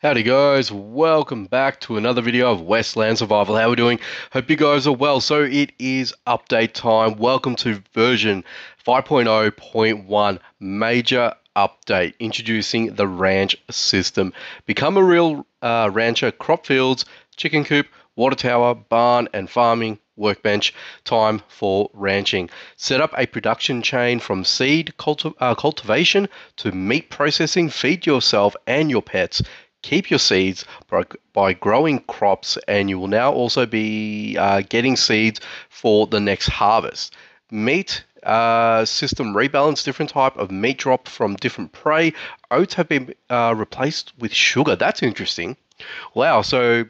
Howdy guys, welcome back to another video of Westland Survival. How are we doing? Hope you guys are well. So it is update time. Welcome to version 5.0.1 major update introducing the ranch system. Become a real uh, rancher, crop fields, chicken coop, water tower, barn and farming workbench time for ranching. Set up a production chain from seed uh, cultivation to meat processing. Feed yourself and your pets keep your seeds by, by growing crops, and you will now also be uh, getting seeds for the next harvest. Meat uh, system rebalance, different type of meat drop from different prey. Oats have been uh, replaced with sugar. That's interesting. Wow, so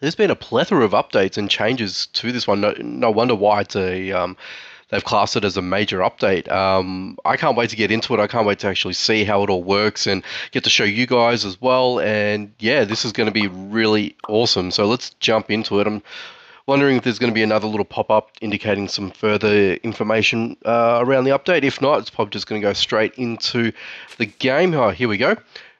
there's been a plethora of updates and changes to this one. No, no wonder why it's a um, they've classed it as a major update. Um, I can't wait to get into it. I can't wait to actually see how it all works and get to show you guys as well. And yeah, this is going to be really awesome. So let's jump into it. I'm wondering if there's going to be another little pop up indicating some further information uh, around the update. If not, it's probably just going to go straight into the game. Oh, here we go.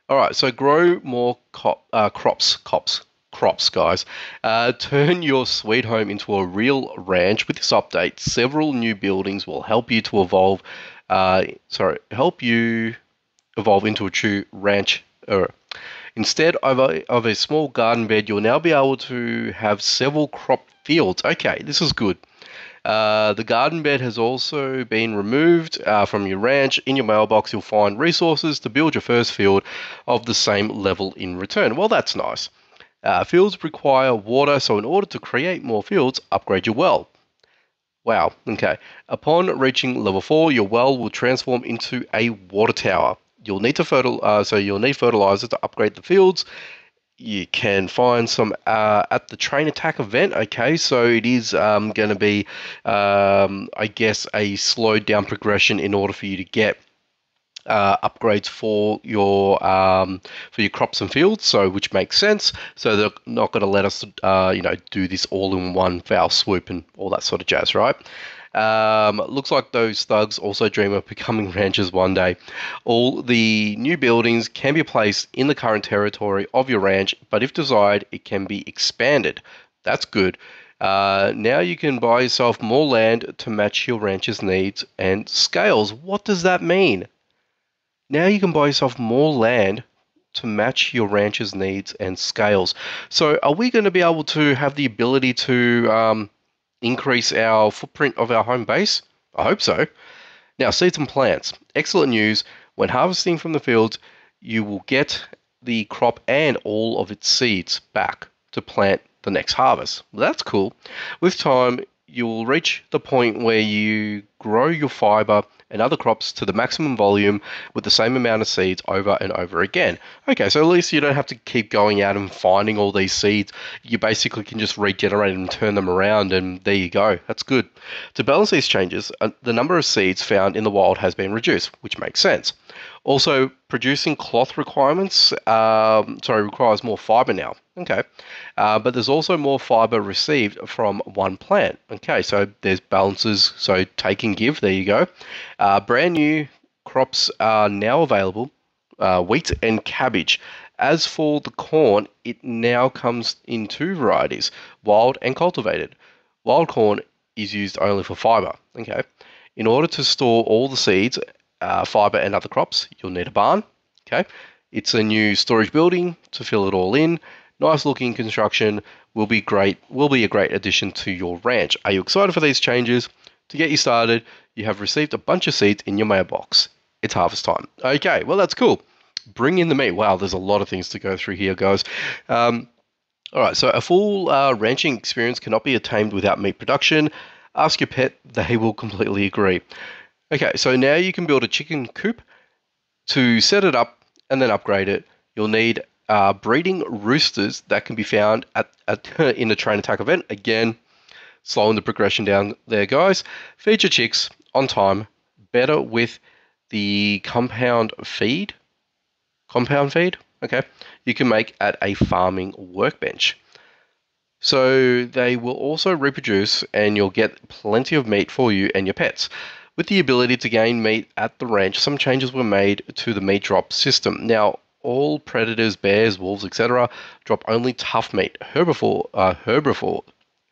All right, so grow more cop, uh, crops, cops, crops, guys. Uh, turn your sweet home into a real ranch. With this update, several new buildings will help you to evolve. Uh, sorry, help you evolve into a true ranch. Uh, instead of a, of a small garden bed, you'll now be able to have several crop fields. Okay, this is good. Uh, the garden bed has also been removed uh, from your ranch. In your mailbox, you'll find resources to build your first field of the same level in return. Well, that's nice. Uh, fields require water, so in order to create more fields, upgrade your well. Wow, okay. Upon reaching level 4, your well will transform into a water tower. You'll need to fertil uh, so you'll need fertilizer to upgrade the fields. You can find some uh, at the train attack event. Okay, so it is um, going to be, um, I guess, a slowed down progression in order for you to get uh, upgrades for your um, for your crops and fields, so which makes sense. So they're not going to let us, uh, you know, do this all in one foul swoop and all that sort of jazz, right? Um, looks like those thugs also dream of becoming ranchers one day. All the new buildings can be placed in the current territory of your ranch, but if desired, it can be expanded. That's good. Uh, now you can buy yourself more land to match your ranch's needs and scales. What does that mean? Now you can buy yourself more land to match your rancher's needs and scales. So, are we going to be able to have the ability to um, increase our footprint of our home base? I hope so. Now, seeds and plants. Excellent news. When harvesting from the fields, you will get the crop and all of its seeds back to plant the next harvest. Well, that's cool. With time, you will reach the point where you grow your fiber and other crops to the maximum volume with the same amount of seeds over and over again. Okay, so at least you don't have to keep going out and finding all these seeds. You basically can just regenerate and turn them around, and there you go. That's good. To balance these changes, uh, the number of seeds found in the wild has been reduced, which makes sense. Also, producing cloth requirements, um, sorry, requires more fiber now. Okay, uh, but there's also more fiber received from one plant. Okay, so there's balances, so take and give. There you go. Uh, brand new crops are now available: uh, wheat and cabbage. As for the corn, it now comes in two varieties: wild and cultivated. Wild corn is used only for fiber. Okay, in order to store all the seeds uh, fiber and other crops, you'll need a barn. Okay, it's a new storage building to fill it all in. Nice looking construction will be great. Will be a great addition to your ranch. Are you excited for these changes? To get you started, you have received a bunch of seeds in your mailbox. It's harvest time. Okay, well that's cool. Bring in the meat. Wow, there's a lot of things to go through here, guys. Um, all right, so a full uh, ranching experience cannot be attained without meat production. Ask your pet; they will completely agree. Okay, so now you can build a chicken coop. To set it up and then upgrade it, you'll need uh, breeding roosters that can be found at, at in the train attack event. Again, slowing the progression down there, guys. Feed your chicks on time, better with the compound feed. Compound feed, okay, you can make at a farming workbench. So they will also reproduce and you'll get plenty of meat for you and your pets. With the ability to gain meat at the ranch, some changes were made to the meat drop system. Now, all predators, bears, wolves, etc., drop only tough meat. Herbivore, uh, herbivore,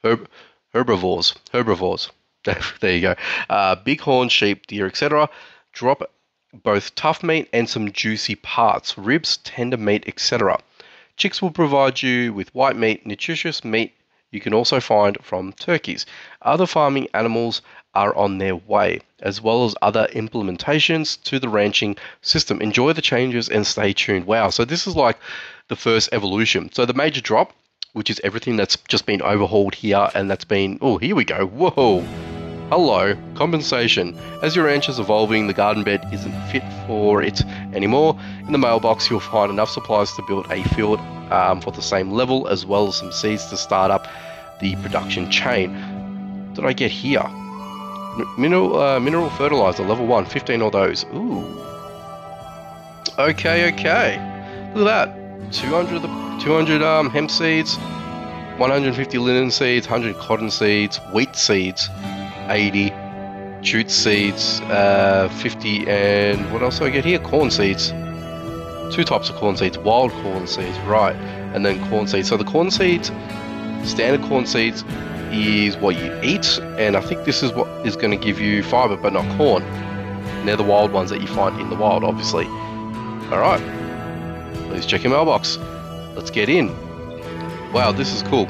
herb, herbivores, herbivores. there you go. Uh, bighorn sheep, deer, etc. Drop both tough meat and some juicy parts, ribs, tender meat, etc. Chicks will provide you with white meat, nutritious meat you can also find from turkeys. Other farming animals are on their way, as well as other implementations to the ranching system. Enjoy the changes and stay tuned. Wow, so this is like the first evolution. So the major drop, which is everything that's just been overhauled here and that's been, oh, here we go. Whoa. Hello, compensation. As your ranch is evolving, the garden bed isn't fit for it anymore. In the mailbox, you'll find enough supplies to build a field um, for the same level, as well as some seeds to start up the production chain. Did I get here? Mineral, uh, mineral fertilizer, level 1, 15 of those. Ooh. Okay, okay. Look at that. 200, 200 um, hemp seeds, 150 linen seeds, 100 cotton seeds, wheat seeds, 80 jute seeds, uh, 50, and what else do I get here? Corn seeds. Two types of corn seeds, wild corn seeds, right, and then corn seeds. So the corn seeds, standard corn seeds, is what you eat, and I think this is what is going to give you fiber, but not corn. And they're the wild ones that you find in the wild, obviously. Alright, let's check your mailbox. Let's get in. Wow, this is cool.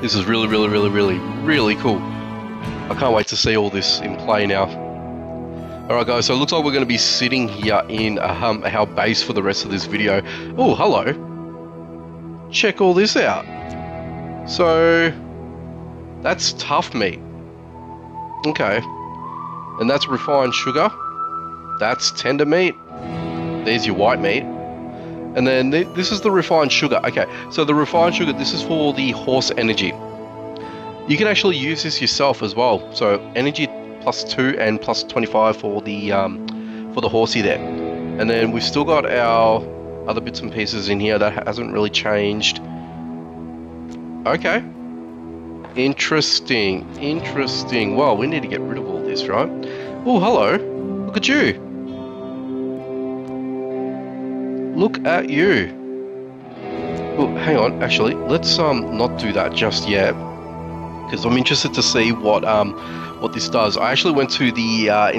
This is really, really, really, really, really cool. I can't wait to see all this in play now. Alright guys, so it looks like we're going to be sitting here in um, our base for the rest of this video. Oh, hello. Check all this out. So, that's tough meat. Okay. And that's refined sugar. That's tender meat. There's your white meat. And then th this is the refined sugar. Okay, so the refined sugar, this is for the horse energy. You can actually use this yourself as well. So energy plus two and plus 25 for the um, for the horsey there. And then we've still got our other bits and pieces in here that hasn't really changed. Okay, Interesting, interesting. Well, we need to get rid of all this, right? Oh, hello. Look at you. Look at you. Oh, hang on. Actually, let's um not do that just yet, because I'm interested to see what um what this does. I actually went to the uh,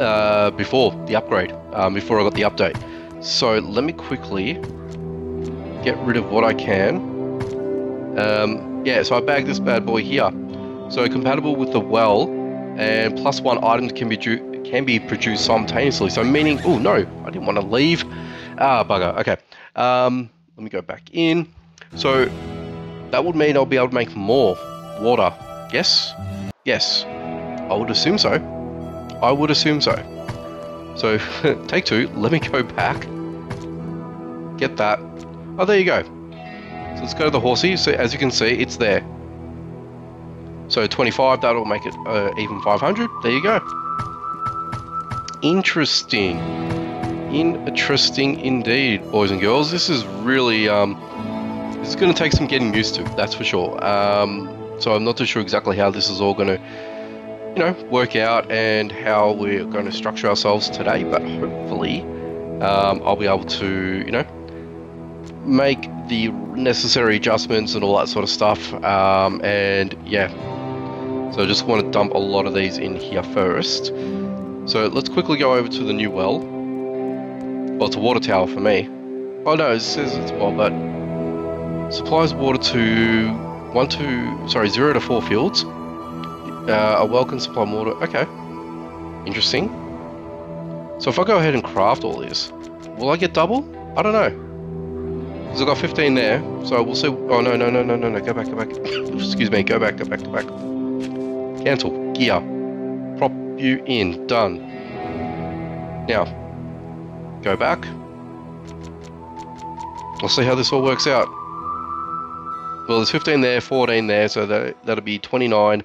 uh, before the upgrade, um, before I got the update. So let me quickly get rid of what I can. Um, yeah, so I bagged this bad boy here. So compatible with the well, and plus one items can be can be produced simultaneously. So meaning, oh no, I didn't want to leave. Ah, bugger. Okay, um, let me go back in. So that would mean I'll be able to make more water. Yes, yes, I would assume so. I would assume so. So take two. Let me go back. Get that. Oh, there you go. So let's go to the horsey. So as you can see, it's there. So 25, that'll make it uh, even 500. There you go. Interesting. Interesting indeed, boys and girls. This is really, um, this is going to take some getting used to, that's for sure. Um, so I'm not too sure exactly how this is all going to, you know, work out and how we're going to structure ourselves today, but hopefully um, I'll be able to, you know, make the necessary adjustments and all that sort of stuff. Um, and yeah, so I just want to dump a lot of these in here first. So let's quickly go over to the new well. Well, it's a water tower for me. Oh no, it says it's well, but supplies water to one to sorry zero to four fields. Uh, a well can supply water. Okay, interesting. So if I go ahead and craft all this, will I get double? I don't know. Because I've got 15 there, so we'll see. Oh, no, no, no, no, no, no. Go back, go back. Excuse me. Go back, go back, go back. Cancel. Gear. Prop you in. Done. Now, go back. We'll see how this all works out. Well, there's 15 there, 14 there, so that, that'll be 29.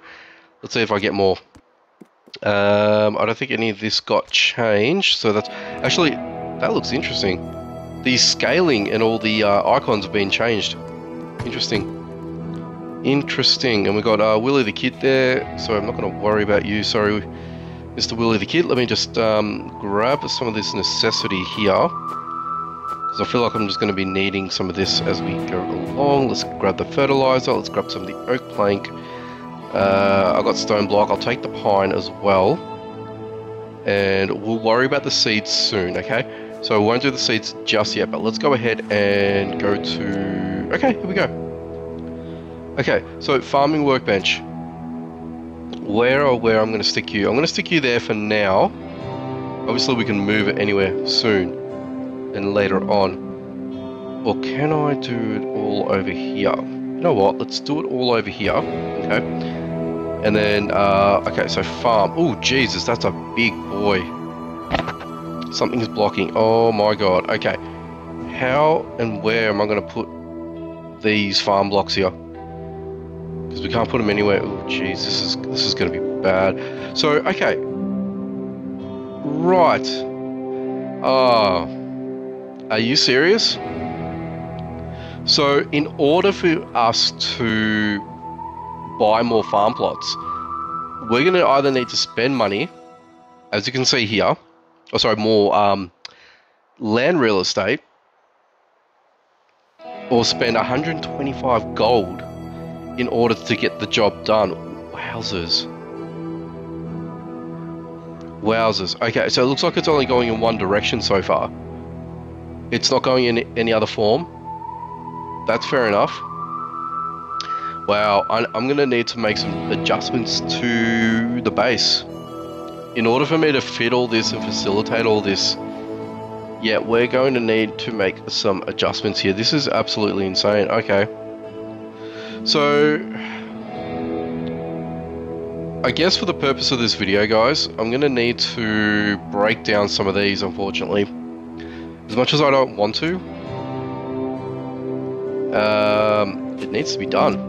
Let's see if I get more. Um, I don't think any of this got changed, so that's... Actually, that looks interesting the scaling and all the uh, icons have been changed. Interesting. Interesting. And we got uh, Willie the Kid there. So I'm not going to worry about you. Sorry, Mr. Willie the Kid. Let me just um, grab some of this necessity here. Because I feel like I'm just going to be needing some of this as we go along. Let's grab the fertilizer. Let's grab some of the oak plank. Uh, I got stone block. I'll take the pine as well. And we'll worry about the seeds soon, okay? So we won't do the seeds just yet, but let's go ahead and go to... Okay, here we go. Okay, so farming workbench. Where or where I'm going to stick you? I'm going to stick you there for now. Obviously we can move it anywhere soon and later on. Or can I do it all over here? You know what, let's do it all over here, okay? And then, uh, okay, so farm. Oh, Jesus, that's a big boy. Something's blocking. Oh my god, okay. How and where am I going to put these farm blocks here? Because we can't put them anywhere. Oh, jeez, this is, this is going to be bad. So, okay. Right. Ah. Uh, are you serious? So, in order for us to buy more farm plots, we're going to either need to spend money, as you can see here, oh, sorry, more um, land real estate, or spend 125 gold in order to get the job done. Wowzers. Wowzers. Okay, so it looks like it's only going in one direction so far. It's not going in any other form. That's fair enough. Wow, I'm going to need to make some adjustments to the base. In order for me to fit all this and facilitate all this, yeah, we're going to need to make some adjustments here. This is absolutely insane. Okay. So, I guess for the purpose of this video, guys, I'm going to need to break down some of these, unfortunately. As much as I don't want to, um, it needs to be done.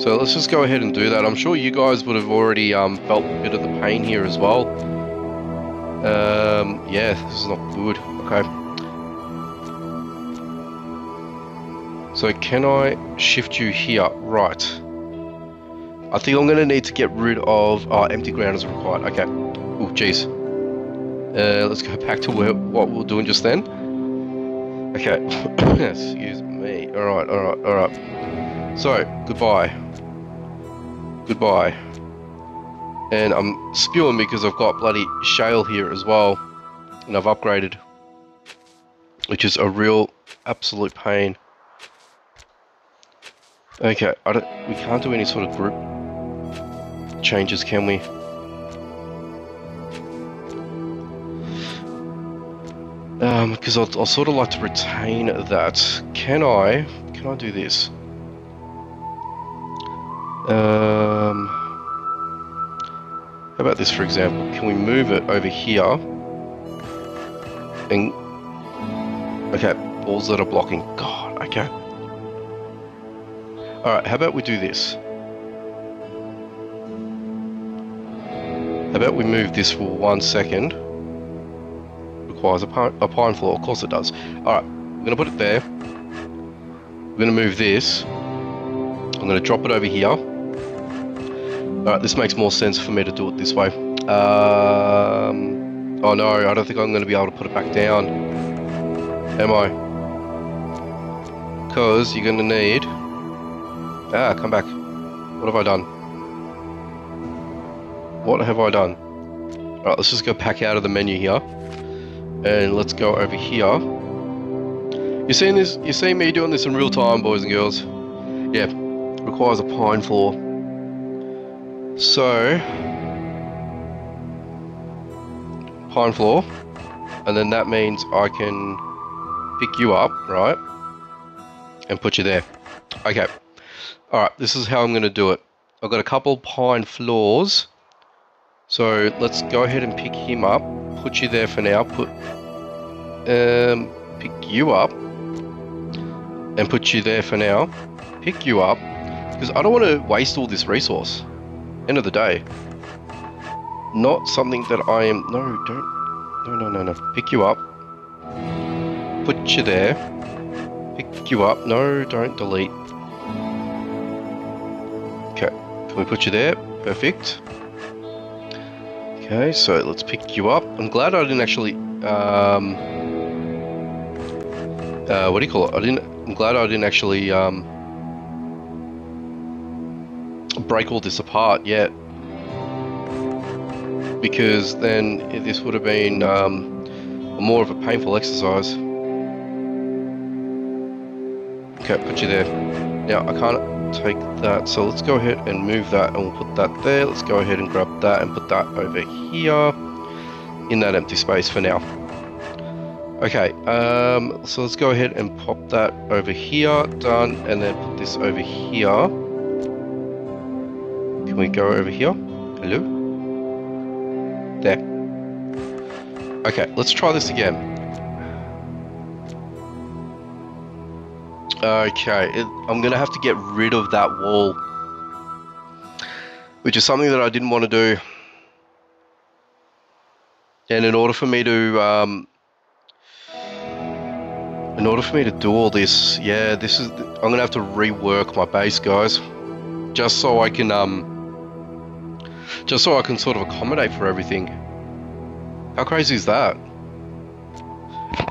So let's just go ahead and do that. I'm sure you guys would have already um, felt a bit of the pain here as well. Um, yeah, this is not good. Okay. So can I shift you here? Right. I think I'm going to need to get rid of... Oh, empty ground is required. Okay. Oh, jeez. Uh, let's go back to where, what we are doing just then. Okay, excuse me. Alright, alright, alright. So, goodbye. Goodbye. And I'm spewing because I've got bloody shale here as well. And I've upgraded. Which is a real absolute pain. Okay, I don't, we can't do any sort of group changes, can we? because um, I'll, I'll sort of like to retain that. Can I? Can I do this? Um, how about this, for example? Can we move it over here? And okay, balls that are blocking. God, okay. All right, how about we do this? How about we move this for one second? requires a pine, a pine floor. Of course it does. Alright, I'm going to put it there. I'm going to move this. I'm going to drop it over here. Alright, this makes more sense for me to do it this way. Um, oh no, I don't think I'm going to be able to put it back down. Am I? Because you're going to need... Ah, come back. What have I done? What have I done? Alright, let's just go back out of the menu here. And let's go over here. You seeing this? You see me doing this in real time, boys and girls? Yeah, requires a pine floor. So, pine floor, and then that means I can pick you up, right? And put you there. Okay. Alright, this is how I'm going to do it. I've got a couple pine floors. So let's go ahead and pick him up put you there for now. Put um, pick you up and put you there for now. Pick you up because I don't want to waste all this resource. End of the day, not something that I am. No, don't. No, no, no, no. Pick you up. Put you there. Pick you up. No, don't delete. Okay, can we put you there? Perfect. Okay, so let's pick you up. I'm glad I didn't actually um, uh, what do you call it? I didn't. I'm glad I didn't actually um, break all this apart yet, because then this would have been um, more of a painful exercise. Okay, put you there. Now I can't take that, so let's go ahead and move that, and we'll put that there. Let's go ahead and grab that and put that over here in that empty space for now. Okay, um, so let's go ahead and pop that over here, done, and then put this over here. Can we go over here? Hello? There. Okay, let's try this again. Okay, it, I'm going to have to get rid of that wall. Which is something that I didn't want to do. And in order for me to um, in order for me to do all this, yeah, this is, I'm gonna have to rework my base, guys, just so I can, um, just so I can sort of accommodate for everything. How crazy is that?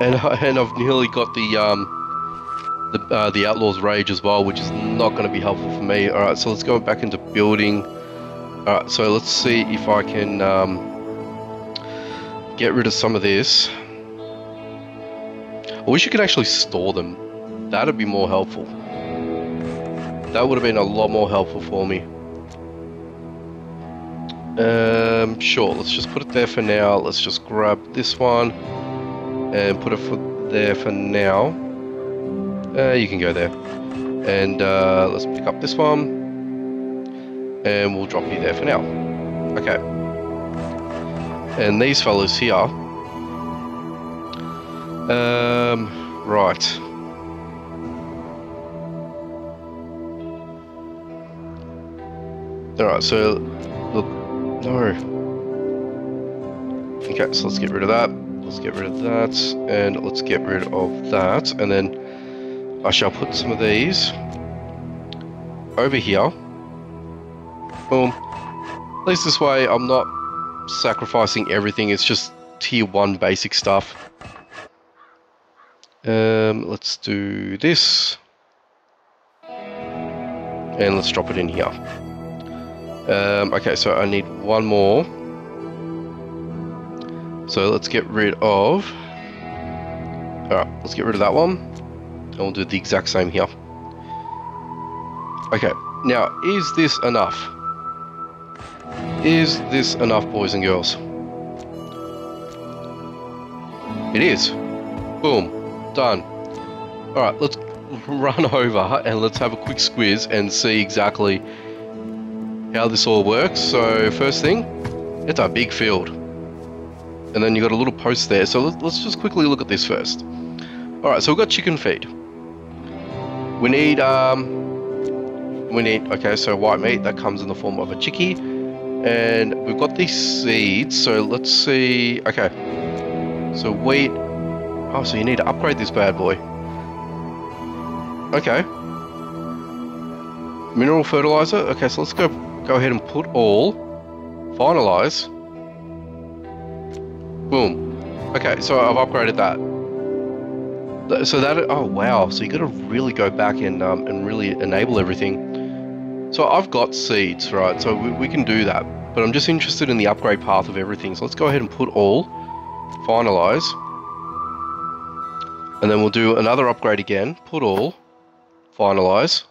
And and I've nearly got the um, the uh, the Outlaw's Rage as well, which is not going to be helpful for me. All right, so let's go back into building. All right, so let's see if I can um, get rid of some of this. I wish you could actually store them. That'd be more helpful. That would have been a lot more helpful for me. Um, sure, let's just put it there for now. Let's just grab this one and put it for there for now. Uh, you can go there. And uh, let's pick up this one. And we'll drop you there for now. Okay. And these fellows here um, right. Alright, so, look, no. Okay, so let's get rid of that. Let's get rid of that, and let's get rid of that, and then I shall put some of these over here. Boom. At least this way I'm not sacrificing everything, it's just tier 1 basic stuff. Um, let's do this. And let's drop it in here. Um, okay, so I need one more. So let's get rid of... Alright, let's get rid of that one. And we'll do the exact same here. Okay, now, is this enough? Is this enough, boys and girls? It is. Boom. Done. Alright, let's run over and let's have a quick squiz and see exactly how this all works. So first thing, it's a big field. And then you got a little post there. So let's just quickly look at this first. Alright, so we've got chicken feed. We need, um, we need, okay, so white meat, that comes in the form of a chickie. And we've got these seeds, so let's see, okay. So wheat, Oh, so you need to upgrade this bad boy. Okay. Mineral fertilizer. Okay, so let's go go ahead and put all. Finalize. Boom. Okay, so I've upgraded that. So that oh wow, so you got to really go back and um, and really enable everything. So I've got seeds, right? So we, we can do that, but I'm just interested in the upgrade path of everything. So let's go ahead and put all. Finalize. And then we'll do another upgrade again, put all, finalize.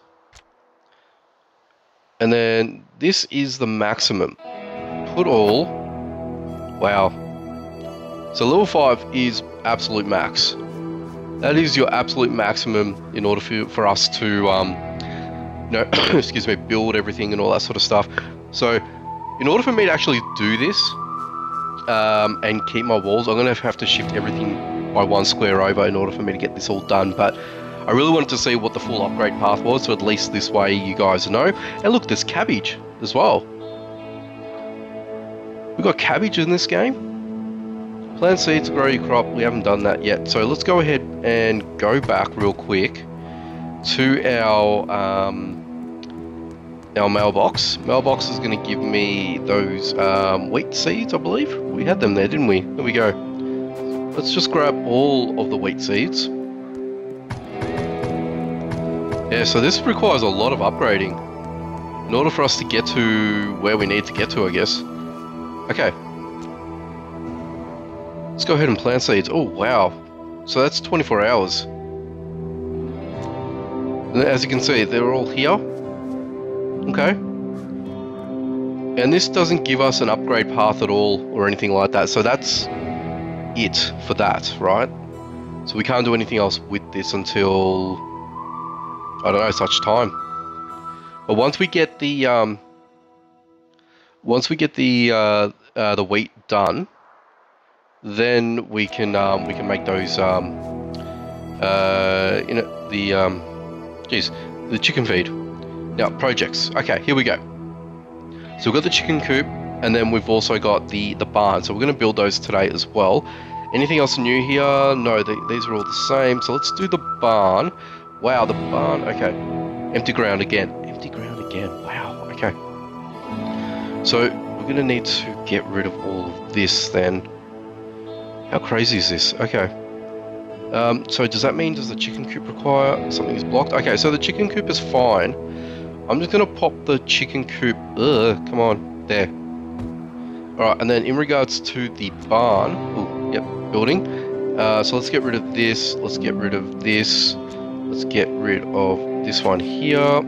And then this is the maximum. Put all, wow. So level 5 is absolute max. That is your absolute maximum in order for, for us to, um, you know, excuse me, build everything and all that sort of stuff. So in order for me to actually do this um, and keep my walls, I'm going to have to shift everything by one square over in order for me to get this all done. But I really wanted to see what the full upgrade path was, so at least this way you guys know. And look, there's cabbage as well. We've got cabbage in this game. Plant seeds, grow your crop. We haven't done that yet. So let's go ahead and go back real quick to our um, our mailbox. Mailbox is going to give me those um, wheat seeds, I believe. We had them there, didn't we? There we go. Let's just grab all of the wheat seeds. Yeah, so this requires a lot of upgrading in order for us to get to where we need to get to, I guess. Okay. Let's go ahead and plant seeds. Oh, wow. So that's 24 hours. And as you can see, they're all here. Okay. And this doesn't give us an upgrade path at all or anything like that. So that's it for that, right? So we can't do anything else with this until, I don't know, such time. But once we get the, um, once we get the, uh, uh, the wheat done, then we can, um, we can make those, um, uh, you know, the, um, geez, the chicken feed. Now, projects. Okay, here we go. So we've got the chicken coop, and then we've also got the, the barn. So we're going to build those today as well. Anything else new here? No, they, these are all the same. So let's do the barn. Wow, the barn. Okay. Empty ground again. Again. Wow. Okay. So we're to need to get rid of all of this then. How crazy is this? Okay. Um, so does that mean does the chicken coop require something is blocked? Okay, so the chicken coop is fine. I'm just to pop the chicken coop. Ugh, come on. There. Alright, and then in regards to the barn. Ooh, yep, building. Uh, so let's get rid of this. Let's get rid of this. Let's get rid of this one here.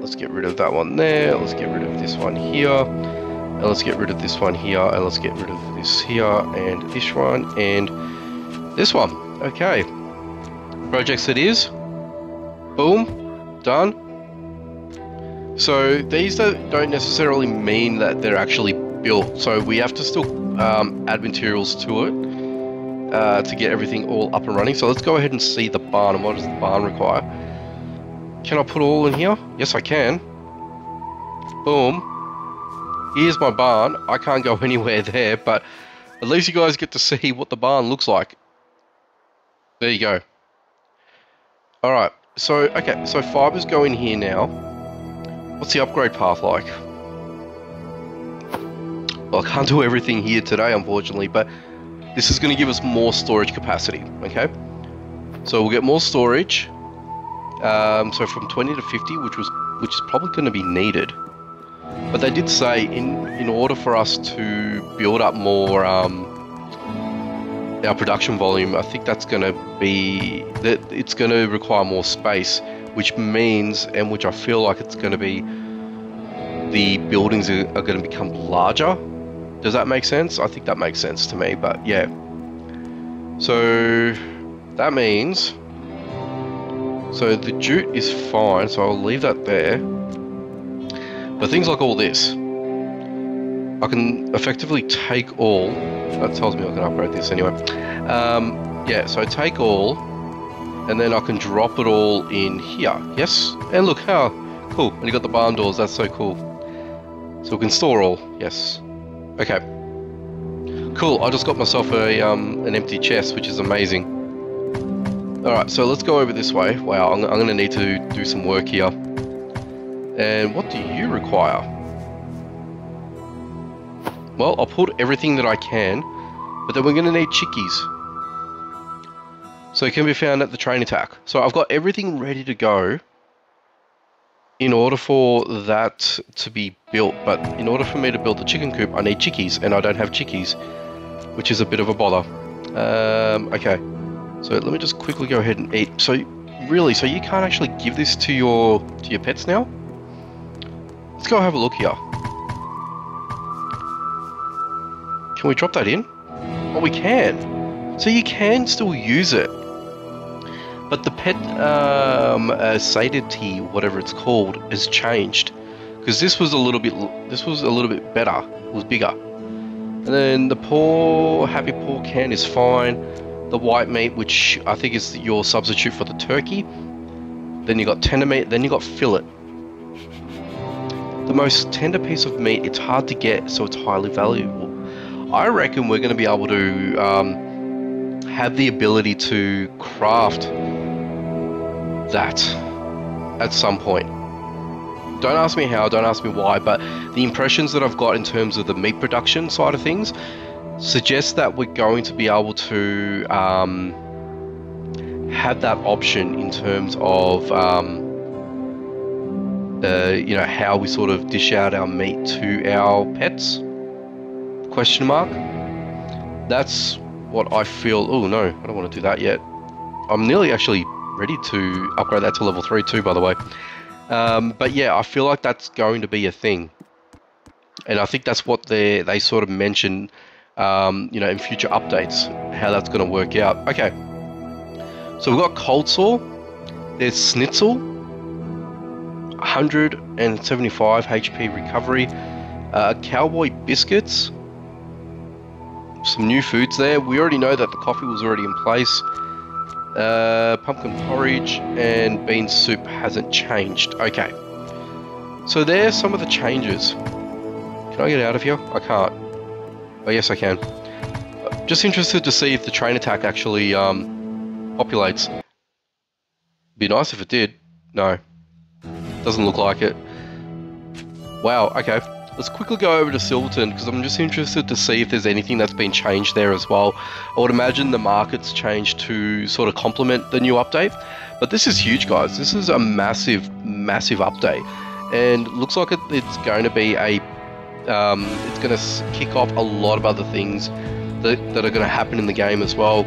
Let's get rid of that one there. Let's get rid of this one here. And let's get rid of this one here. And let's get rid of this here. And this one. And this one. Okay. Projects it is. Boom. Done. So these don't necessarily mean that they're actually built. So we have to still um, add materials to it uh, to get everything all up and running. So let's go ahead and see the barn and what does the barn require. Can I put all in here? Yes, I can. Boom. Here's my barn. I can't go anywhere there, but at least you guys get to see what the barn looks like. There you go. Alright, so, okay, so fibers go in here now. What's the upgrade path like? Well, I can't do everything here today, unfortunately, but this is going to give us more storage capacity, okay? So we'll get more storage. Um, so from 20 to 50, which was which is probably going to be needed. But they did say in in order for us to build up more um, our production volume, I think that's going to be that it's going to require more space, which means and which I feel like it's going to be the buildings are, are going to become larger. Does that make sense? I think that makes sense to me, but yeah. So that means so the jute is fine, so I'll leave that there. But things like all this, I can effectively take all. That tells me I can upgrade this anyway. Um, yeah, so take all, and then I can drop it all in here. Yes, and look how cool. And you got the barn doors. That's so cool. So we can store all. Yes. Okay. Cool. I just got myself a um, an empty chest, which is amazing. Alright, so let's go over this way. Wow, I'm, I'm going to need to do some work here. And what do you require? Well, I'll put everything that I can, but then we're going to need chickies. So it can be found at the train attack. So I've got everything ready to go in order for that to be built. But in order for me to build the chicken coop, I need chickies, and I don't have chickies, which is a bit of a bother. Um, okay, so let me just quickly go ahead and eat. So really, so you can't actually give this to your to your pets now? Let's go have a look here. Can we drop that in? Oh, we can. So you can still use it. But the pet um, uh, satiety, whatever it's called, has changed. Because this was a little bit, this was a little bit better. It was bigger. And then the poor, happy poor can is fine. The white meat, which I think is your substitute for the turkey. Then you got tender meat. Then you got fillet. The most tender piece of meat, it's hard to get, so it's highly valuable. I reckon we're going to be able to um, have the ability to craft that at some point. Don't ask me how, don't ask me why, but the impressions that I've got in terms of the meat production side of things suggest that we're going to be able to um, have that option in terms of um, uh, you know, how we sort of dish out our meat to our pets? Question mark. That's what I feel. Oh no, I don't want to do that yet. I'm nearly actually ready to upgrade that to level three too, by the way. Um, but yeah, I feel like that's going to be a thing, and I think that's what they they sort of mention, um, you know, in future updates, how that's going to work out. Okay, so we've got cold sore. There's schnitzel, 175 HP recovery, uh, cowboy biscuits, some new foods there. We already know that the coffee was already in place. Uh, pumpkin porridge and bean soup hasn't changed. Okay. So there's some of the changes. Can I get out of here? I can't. Oh, yes, I can. Just interested to see if the train attack actually um, populates. Be nice if it did. No. Doesn't look like it. Wow, okay. Let's quickly go over to Silverton because I'm just interested to see if there's anything that's been changed there as well. I would imagine the market's changed to sort of complement the new update. But this is huge, guys. This is a massive, massive update. And looks like it's going to be a... Um, it's going to kick off a lot of other things that, that are going to happen in the game as well.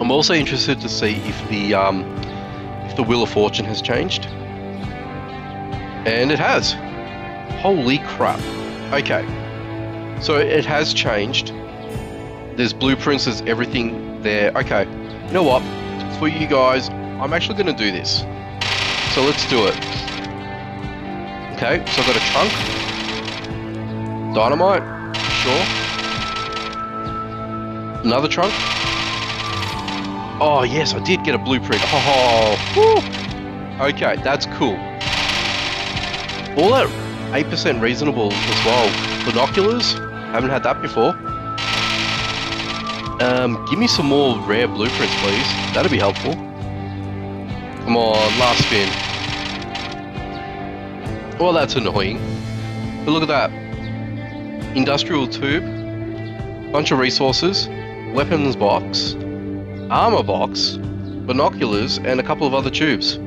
I'm also interested to see if the um, if the Wheel of Fortune has changed. And it has. Holy crap. Okay. So it has changed. There's blueprints, there's everything there. Okay. You know what? For you guys, I'm actually going to do this. So let's do it. Okay, so I've got a trunk. Dynamite. Sure. Another trunk. Oh, yes, I did get a blueprint. Oh, whew. Okay, that's cool. All that 8% reasonable as well. Binoculars, haven't had that before. Um, give me some more rare blueprints, please. That'd be helpful. Come on, last spin. Well, that's annoying. But look at that. Industrial tube, bunch of resources, weapons box, armor box, binoculars, and a couple of other tubes.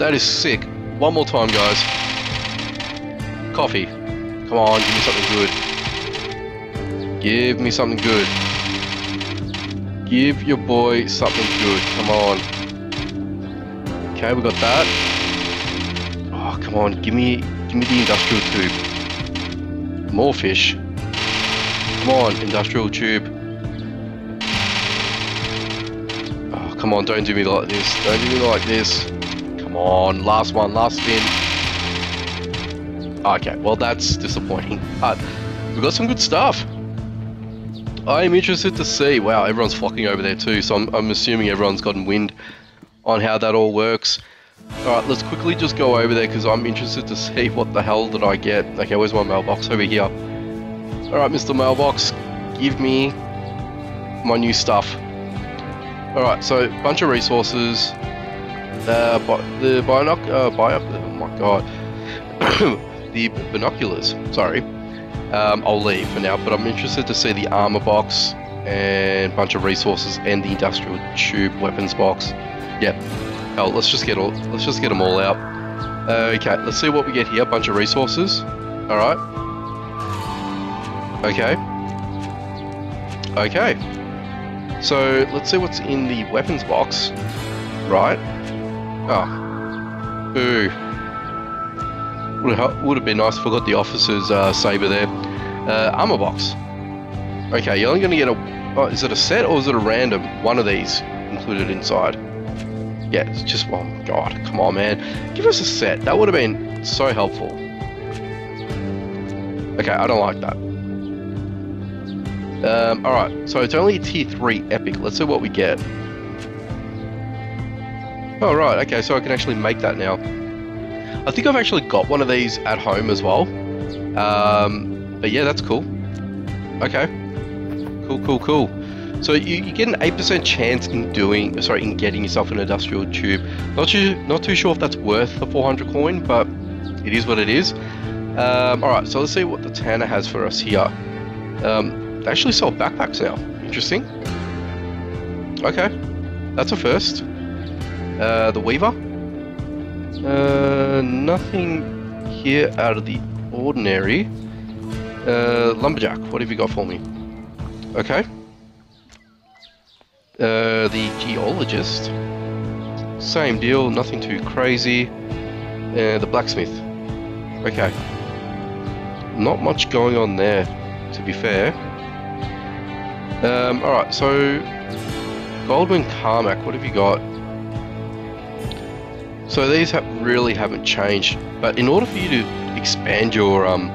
That is sick. One more time, guys. Coffee. Come on, give me something good. Give me something good. Give your boy something good. Come on. Okay, we got that. Oh, come on. Give me, give me the industrial tube. More fish. Come on, industrial tube. Oh, come on. Don't do me like this. Don't do me like this. Come on, last one, last spin. Okay, well that's disappointing, but we've got some good stuff. I am interested to see, wow, everyone's flocking over there too, so I'm, I'm assuming everyone's gotten wind on how that all works. Alright, let's quickly just go over there because I'm interested to see what the hell did I get. Okay, where's my mailbox? Over here. Alright, Mr. Mailbox, give me my new stuff. Alright, so bunch of resources, uh, the binoc, uh, oh my god, the binoculars. Sorry, um, I'll leave for now. But I'm interested to see the armor box and bunch of resources and the industrial tube weapons box. Yep. Hell, let's just get all. Let's just get them all out. Okay, let's see what we get here. A bunch of resources. All right. Okay. Okay. So let's see what's in the weapons box. Right. Oh. Ooh. Would have, would have been nice if I got the officer's uh, saber there. Uh, armor box. Okay, you're only going to get a... Oh, is it a set or is it a random? One of these included inside. Yeah, it's just... Oh, my God. Come on, man. Give us a set. That would have been so helpful. Okay, I don't like that. Um, Alright, so it's only tier 3 epic. Let's see what we get. Oh, right, okay, so I can actually make that now. I think I've actually got one of these at home as well. Um, but yeah, that's cool. Okay. Cool, cool, cool. So you, you get an 8% chance in doing, sorry, in getting yourself an industrial tube. Not too, not too sure if that's worth the 400 coin, but it is what it is. Um, Alright, so let's see what the Tanner has for us here. Um, they actually sell backpacks now. Interesting. Okay, that's a first. Uh, the Weaver. Uh, nothing here out of the ordinary. Uh, lumberjack, what have you got for me? Okay. Uh, the geologist. Same deal, nothing too crazy. Uh, the blacksmith. Okay. Not much going on there, to be fair. Um, alright, so Goldwyn Carmack, what have you got? So these have really haven't changed, but in order for you to expand your um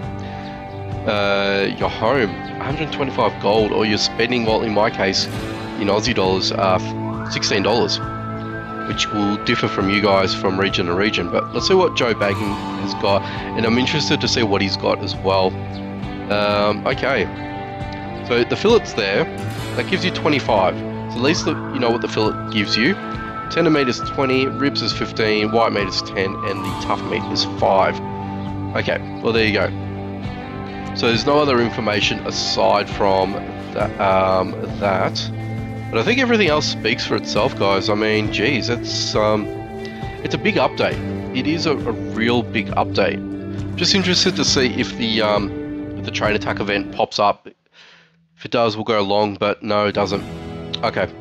uh, your home, 125 gold, or you're spending, well, in my case, in Aussie dollars, uh, $16, which will differ from you guys from region to region. But let's see what Joe Bagan has got, and I'm interested to see what he's got as well. Um, okay, so the fillet's there, that gives you 25. So at least the, you know what the fillet gives you. Tender meat is 20, ribs is 15, white meat is 10, and the tough meat is 5. Okay, well there you go. So there's no other information aside from that. Um, that. But I think everything else speaks for itself, guys. I mean, geez, it's um, it's a big update. It is a, a real big update. Just interested to see if the um, if the train attack event pops up. If it does, we'll go along. But no, it doesn't. Okay.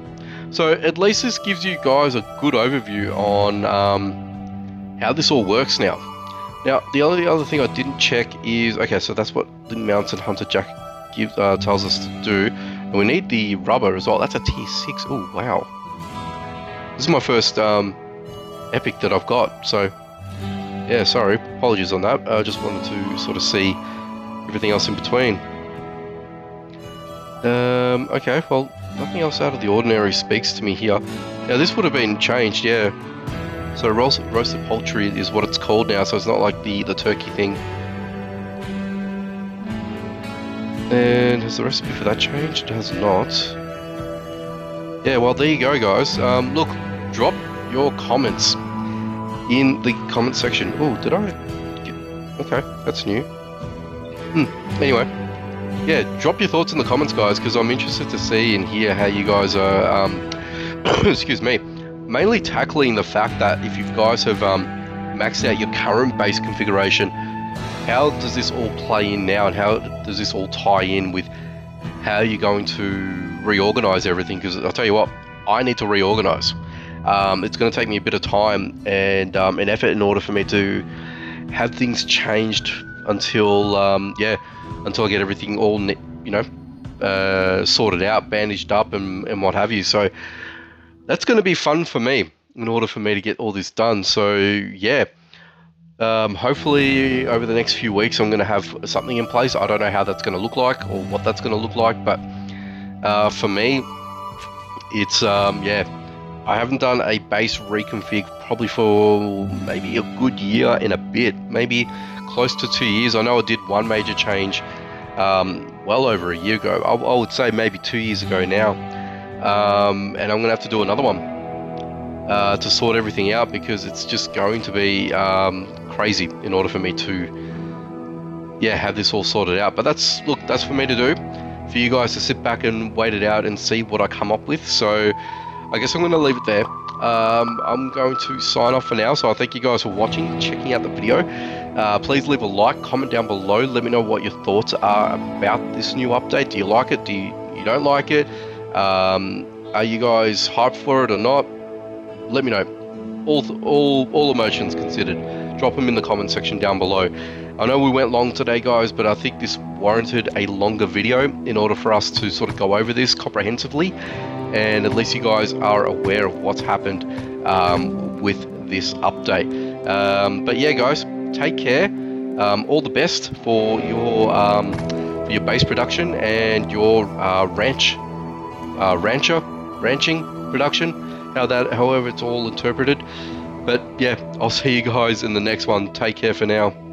So at least this gives you guys a good overview on um, how this all works now. Now, the only other thing I didn't check is okay. So that's what the Mountain Hunter Jack gives uh, tells us to do. And we need the rubber as well. That's a T6. Oh wow! This is my first um, epic that I've got. So yeah, sorry, apologies on that. I just wanted to sort of see everything else in between. Um, okay, well, nothing else out of the ordinary speaks to me here. Now this would have been changed, yeah. So roast, roasted poultry is what it's called now, so it's not like the, the turkey thing. And has the recipe for that changed? It has not. Yeah, well there you go guys. Um, look, drop your comments in the comment section. Oh, did I? Okay, that's new. Hmm, anyway. Yeah, drop your thoughts in the comments guys, because I'm interested to see and hear how you guys are, um, excuse me, mainly tackling the fact that if you guys have um, maxed out your current base configuration, how does this all play in now and how does this all tie in with how you're going to reorganize everything? Because I'll tell you what, I need to reorganize. Um, it's going to take me a bit of time and um, an effort in order for me to have things changed until, um, yeah, until I get everything all, you know, uh, sorted out, bandaged up, and, and what have you. So, that's going to be fun for me in order for me to get all this done. So yeah, um, hopefully over the next few weeks I'm going to have something in place. I don't know how that's going to look like or what that's going to look like, but uh, for me, it's um, yeah. I haven't done a base reconfig probably for maybe a good year in a bit, maybe close to two years. I know I did one major change um, well over a year ago. I, I would say maybe two years ago now um, and I'm gonna have to do another one uh, to sort everything out because it's just going to be um, crazy in order for me to yeah have this all sorted out. But that's look that's for me to do for you guys to sit back and wait it out and see what I come up with. So I guess I'm gonna leave it there. Um, I'm going to sign off for now. So I thank you guys for watching checking out the video. Uh, please leave a like comment down below. Let me know what your thoughts are about this new update. Do you like it? Do you, you don't like it? Um, are you guys hyped for it or not? Let me know. All, all, all emotions considered. Drop them in the comment section down below. I know we went long today, guys, but I think this warranted a longer video in order for us to sort of go over this comprehensively. And at least you guys are aware of what's happened um, with this update. Um, but yeah, guys, take care. Um, all the best for your um, for your base production and your uh, ranch uh, rancher, ranching production, how that, however it's all interpreted. But yeah, I'll see you guys in the next one. Take care for now.